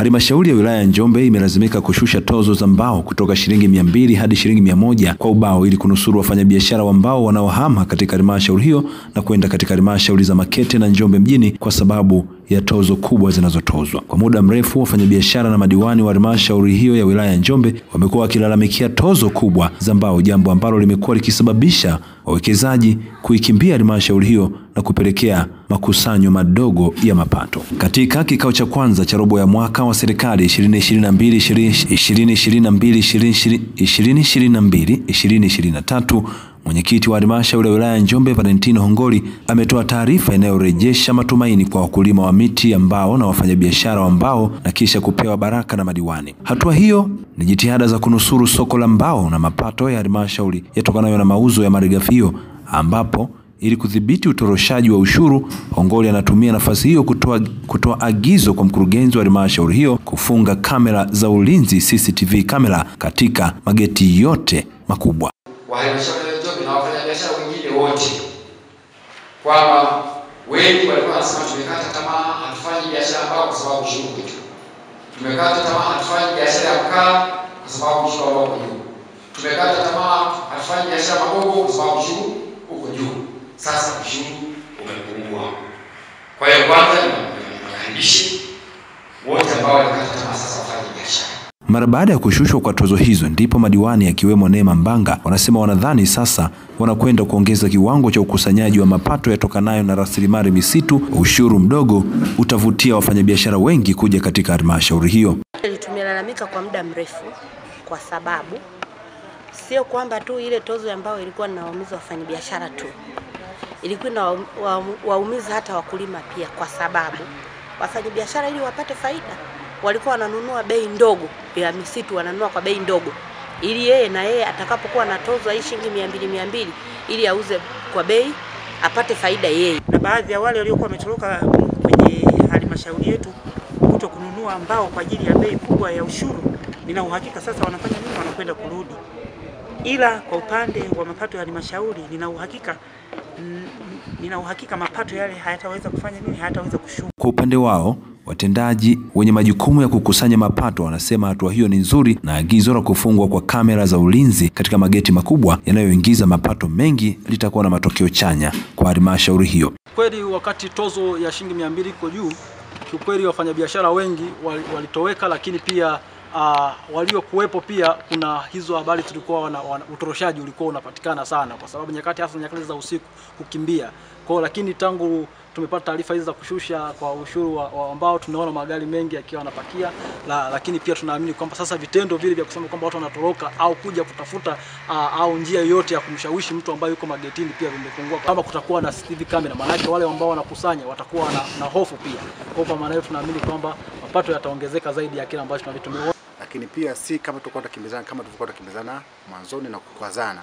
Halmashauri ya wilaya ya Njombe imelazimika kushusha tozo za mbao kutoka shilingi mia mbili hadi shilingi mia moja kwa ubao ili kunusuru wafanyabiashara wa mbao wanaohama katika halmashauri hiyo na kwenda katika halmashauri za Makete na Njombe mjini kwa sababu ya tozo kubwa zinazotozwa. Kwa muda mrefu, wafanyabiashara na madiwani wa halmashauri hiyo ya wilaya ya Njombe wamekuwa wakilalamikia tozo kubwa za mbao, jambo ambalo limekuwa likisababisha wawekezaji kuikimbia halmashauri hiyo na kupelekea makusanyo madogo ya mapato. Katika kikao cha kwanza cha robo ya mwaka wa serikali 2022 2022 2023 Mwenyekiti wa halmashauri ya wilaya ya Njombe Valentino Hongoli ametoa taarifa inayorejesha matumaini kwa wakulima wa miti ya mbao na wafanyabiashara wa mbao na kisha kupewa baraka na madiwani. Hatua hiyo ni jitihada za kunusuru soko la mbao na mapato ya halmashauri yatokanayo na mauzo ya malighafi hiyo, ambapo ili kudhibiti utoroshaji wa ushuru, Hongoli anatumia nafasi hiyo kutoa, kutoa agizo kwa mkurugenzi wa halmashauri hiyo kufunga kamera za ulinzi CCTV kamera katika mageti yote makubwa wa halmashauri ya Njombe na wafanyabiashara wengine wote kwamba wengi walikuwa wanasema tumekata tamaa, hatufanyi biashara mbao kwa sababu ushuru juu. Tumekata tamaa, hatufanyi biashara ya mkaa kwa sababu ushuru ambao uko juu. Tumekata tamaa, hatufanyi biashara magogo kwa sababu ushuru uko juu. Sasa ushuru umepungua. Kwa hiyo kwanza niwakaribishe wote ambao walikata tamaa sasa wafanye biashara. Mara baada ya kushushwa kwa tozo hizo, ndipo madiwani akiwemo Neema Mbanga wanasema wanadhani sasa wanakwenda kuongeza kiwango cha ukusanyaji wa mapato yatokanayo na rasilimali misitu. Ushuru mdogo utavutia wafanyabiashara wengi kuja katika halmashauri hiyo. Tumelalamika kwa muda mrefu, kwa sababu sio kwamba tu ile tozo ambayo ilikuwa inawaumiza wafanyabiashara tu, ilikuwa inawaumiza hata wakulima pia, kwa sababu wafanyabiashara ili wapate faida walikuwa wananunua bei ndogo ya misitu, wananunua kwa bei ndogo, ili yeye na yeye atakapokuwa anatozwa hii shilingi mia mbili mia mbili ili auze kwa bei apate faida yeye. Na baadhi ya wale waliokuwa wametoroka kwenye halmashauri yetu kuto kununua mbao kwa ajili ya bei kubwa ya ushuru, nina uhakika sasa wanafanya nini, wanakwenda kurudi. Ila kwa upande wa mapato ya halmashauri nina uhakika nina uhakika mapato yale hayataweza kufanya nini, hayataweza kushuka. Kwa upande wao watendaji wenye majukumu ya kukusanya mapato wanasema hatua hiyo ni nzuri na agizo la kufungwa kwa kamera za ulinzi katika mageti makubwa yanayoingiza mapato mengi litakuwa na matokeo chanya kwa halmashauri hiyo. Kweli wakati tozo ya shilingi mia mbili iko juu, kiukweli wafanyabiashara wengi walitoweka, lakini pia uh, waliokuwepo pia kuna hizo habari tulikuwa wana, wana, utoroshaji ulikuwa unapatikana sana, kwa sababu nyakati hasa nyakati za usiku kukimbia kwao, lakini tangu tumepata taarifa hizi za kushusha kwa ushuru wa, wa ambao tunaona magari mengi yakiwa yanapakia la, lakini pia tunaamini kwamba sasa vitendo vile vya kusema kwamba watu wanatoroka au kuja kutafuta uh, au njia yoyote ya kumshawishi mtu ambaye yuko magetini pia vimepungua. Kama kutakuwa na CCTV camera, maana wale ambao wanakusanya watakuwa na, na hofu pia. Kwa kwa maana hiyo tunaamini kwamba mapato yataongezeka zaidi ya kile ambacho tunavitumia lakini pia si kama tulikuwa tukimbizana kama tulivyokuwa tukimbizana mwanzoni na kukwazana,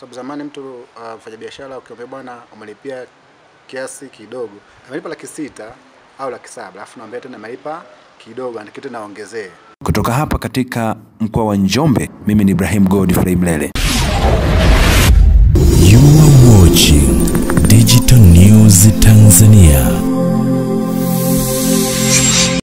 sababu zamani mtu uh, mfanyabiashara ukiambia bwana umelipia kiasi kidogo, amelipa laki sita au laki saba alafu naambia tena amelipa kidogo, andikitu naongezee. Kutoka hapa katika mkoa wa Njombe, mimi ni Ibrahim Godfrey Mlele.